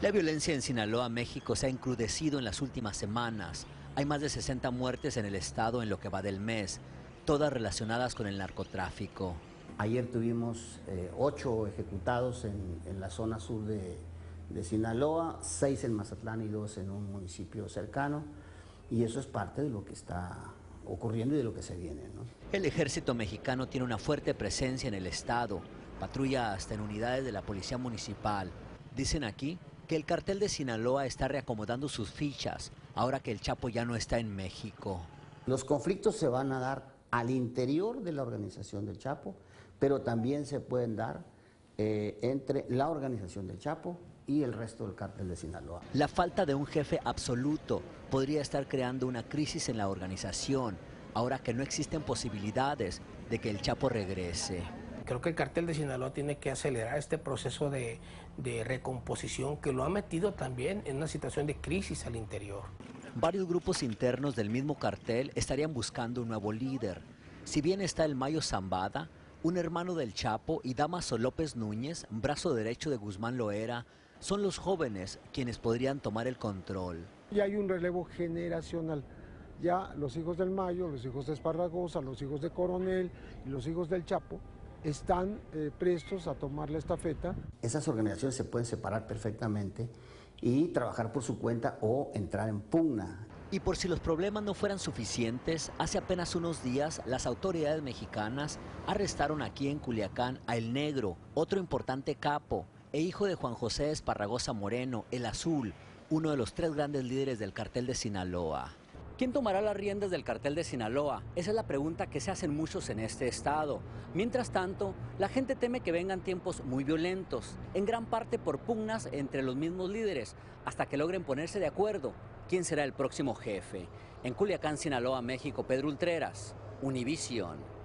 La violencia en Sinaloa, México, se ha encrudecido en las últimas semanas. Hay más de 60 muertes en el estado en lo que va del mes, todas relacionadas con el narcotráfico. Ayer tuvimos eh, ocho ejecutados en, en, la zona sur de, de, Sinaloa, seis en Mazatlán y dos en un municipio cercano, y eso es parte de lo que está ocurriendo y de lo que se viene. ¿no? El ejército mexicano tiene una fuerte presencia en el estado, patrulla hasta en unidades de la policía municipal. Dicen aquí que el cartel de Sinaloa está reacomodando sus fichas ahora que el Chapo ya no está en México. Los conflictos se van a dar al interior de la organización del Chapo, pero también se pueden dar eh, entre la organización del Chapo y el resto del cártel de Sinaloa. La falta de un jefe absoluto podría estar creando una crisis en la organización, ahora que no existen posibilidades de que el Chapo regrese. Creo que el cartel de Sinaloa tiene que acelerar este proceso de, de recomposición que lo ha metido también en una situación de crisis al interior. Varios grupos internos del mismo cartel estarían buscando un nuevo líder. Si bien está el Mayo Zambada, un hermano del Chapo, y Damaso López Núñez, brazo derecho de Guzmán Loera, son los jóvenes quienes podrían tomar el control. Ya hay un relevo generacional. Ya los hijos del Mayo, los hijos de Esparragosa, los hijos de Coronel y los hijos del Chapo están eh, prestos a tomar la estafeta. Esas organizaciones se pueden separar perfectamente y trabajar por su cuenta o entrar en pugna. Y por si los problemas no fueran suficientes, hace apenas unos días las autoridades mexicanas arrestaron aquí en Culiacán a El Negro, otro importante capo e hijo de Juan José Esparragosa Moreno, el Azul, uno de los tres grandes líderes del cartel de Sinaloa. ¿Quién tomará las riendas del cartel de Sinaloa? Esa es la pregunta que se hacen muchos en este estado. Mientras tanto, la gente teme que vengan tiempos muy violentos, en gran parte por pugnas entre los mismos líderes, hasta que logren ponerse de acuerdo quién será el próximo jefe. En Culiacán, Sinaloa, México, Pedro Ultreras, Univisión.